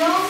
Girls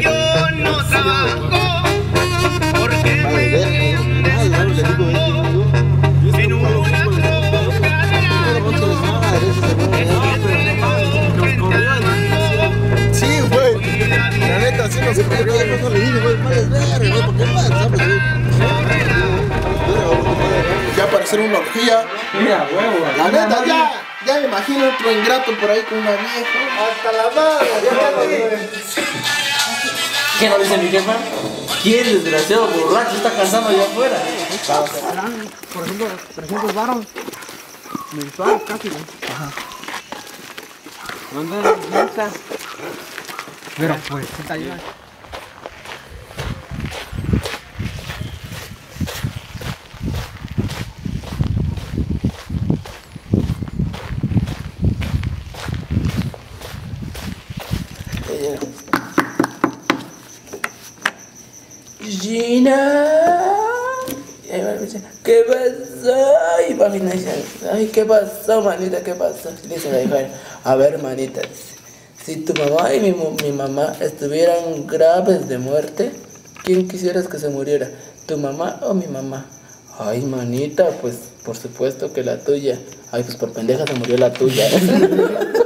yo no trabajo porque me descansando en una de frente al Sí, güey. La neta, sí, no sé por qué no le dije, güey, vale, verga, güey, ¿por qué no sabes, güey? Ya para hacer una orgía. Mira, huevo. La neta, ya, ya me imagino otro ingrato por ahí con una vieja. Hasta la madre, ¿Qué no dice mi jefa? ¿Quién desgraciado borracho está cazando allá afuera? Por ejemplo, 300 varos mensual casi, güey. Ajá. ¿Dónde está? Pero pues, ¿qué te ayuda? Gina. Y ahí ¿Qué pasó? Y y ay, ¿qué pasó, manita? ¿Qué pasó? Dice la hija, a ver, manita, si tu mamá y mi, mi mamá estuvieran graves de muerte, ¿quién quisieras que se muriera? ¿Tu mamá o mi mamá? Ay, manita, pues por supuesto que la tuya. Ay, pues por pendeja se murió la tuya.